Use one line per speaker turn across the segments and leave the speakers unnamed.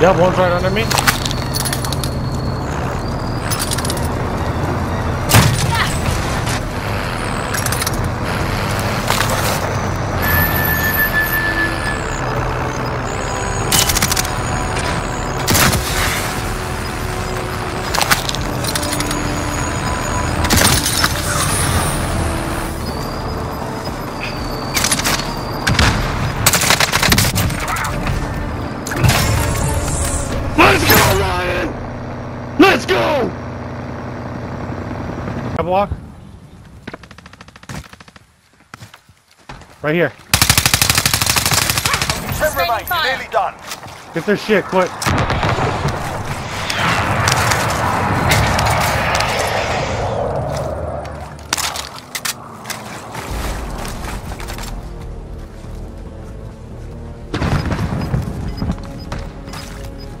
Yep, one's right under me. Go! A block. Right here.
Ten remain.
Fire.
nearly done.
Get their shit, quick.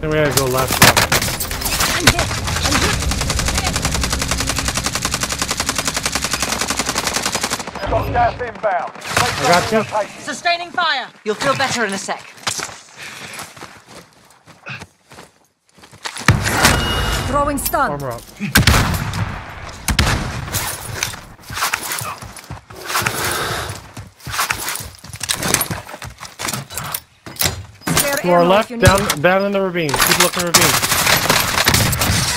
Then we gotta go left. left.
Gas inbound.
I got you.
Sustaining fire.
You'll feel better in a sec.
Throwing stun.
Armor up. To our left,
if you need
down,
it.
down in the ravine. Keep looking ravine.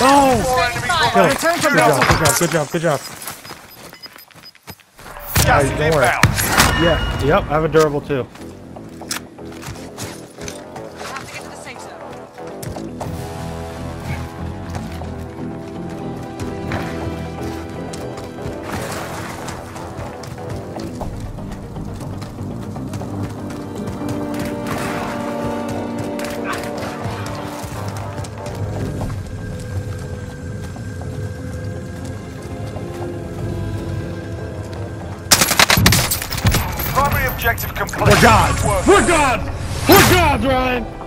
Oh!
Four enemies
Kill.
remaining.
Return to
Good job, good job, good job, good job.
Gas is
don't
inbound.
Yeah, yep, I have a durable too.
Objective complete.
We're gods! We're gods! We're gods, Ryan!